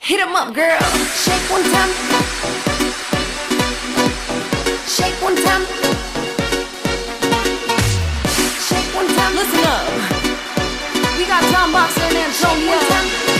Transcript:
Hit Hit 'em up, girl. Shake one time. Shake one time. Shake one time. Listen up. We got Tom Boxer and Antonia.